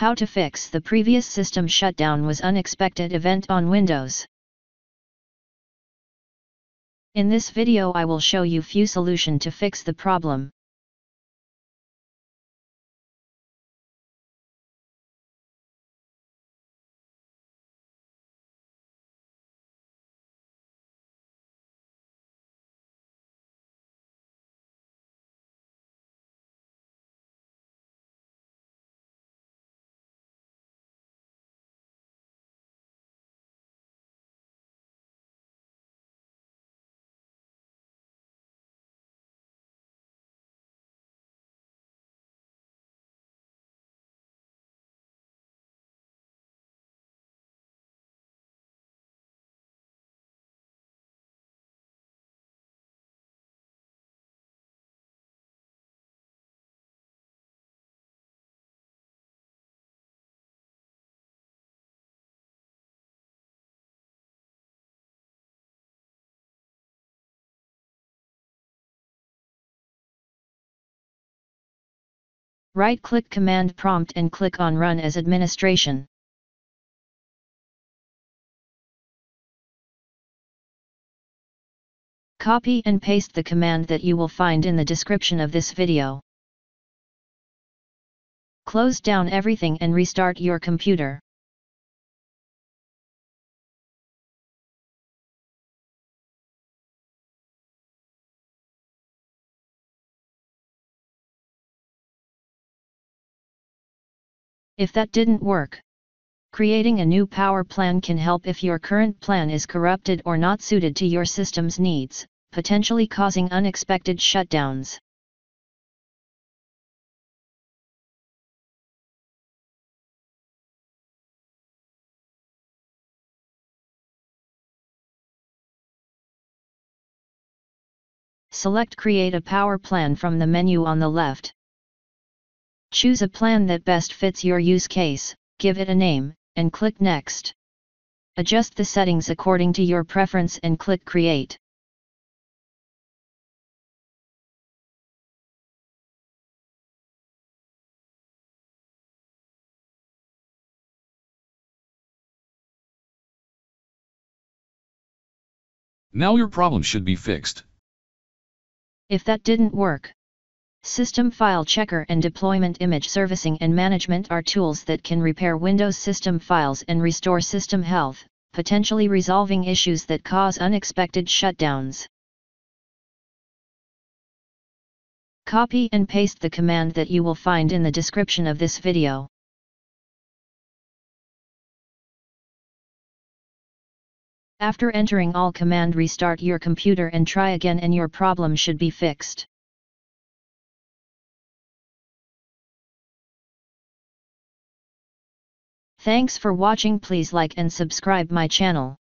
How to fix the previous system shutdown was unexpected event on Windows. In this video I will show you few solution to fix the problem. Right-click Command Prompt and click on Run as Administration. Copy and paste the command that you will find in the description of this video. Close down everything and restart your computer. If that didn't work, creating a new power plan can help if your current plan is corrupted or not suited to your system's needs, potentially causing unexpected shutdowns. Select Create a Power Plan from the menu on the left. Choose a plan that best fits your use case, give it a name, and click Next. Adjust the settings according to your preference and click Create. Now your problem should be fixed. If that didn't work, System File Checker and Deployment Image Servicing and Management are tools that can repair Windows system files and restore system health, potentially resolving issues that cause unexpected shutdowns. Copy and paste the command that you will find in the description of this video. After entering all command restart your computer and try again and your problem should be fixed. Thanks for watching please like and subscribe my channel.